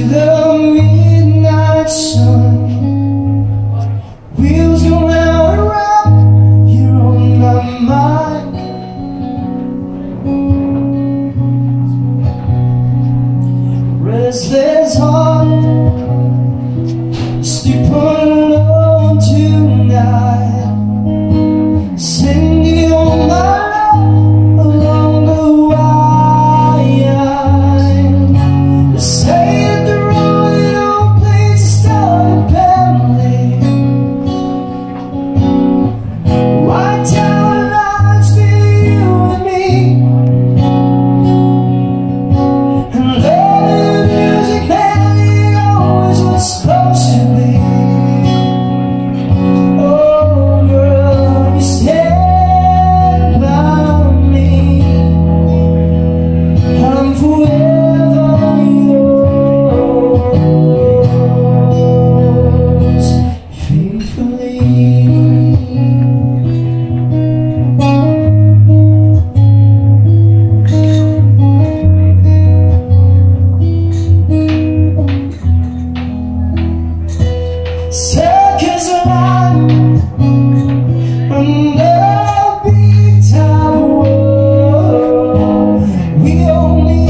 to the midnight sun. Wheels around and round, you're on my mind. Restless heart. only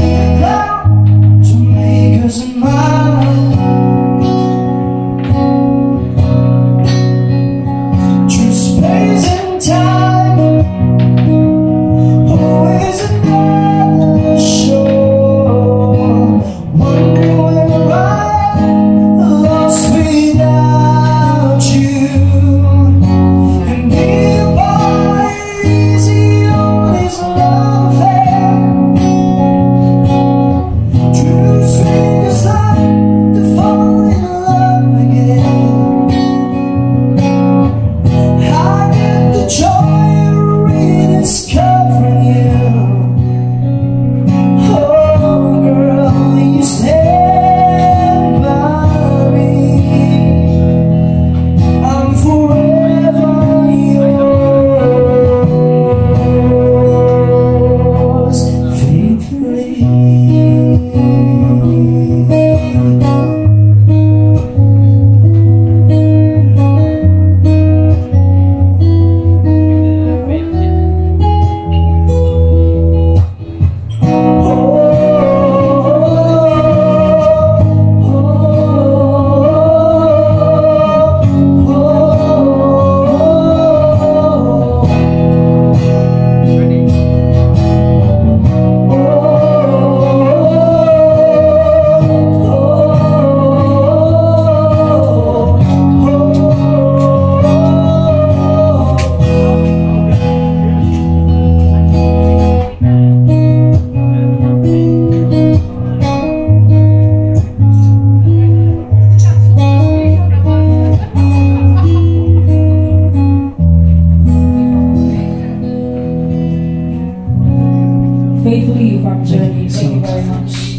faithfully you've journey. Thank you very much.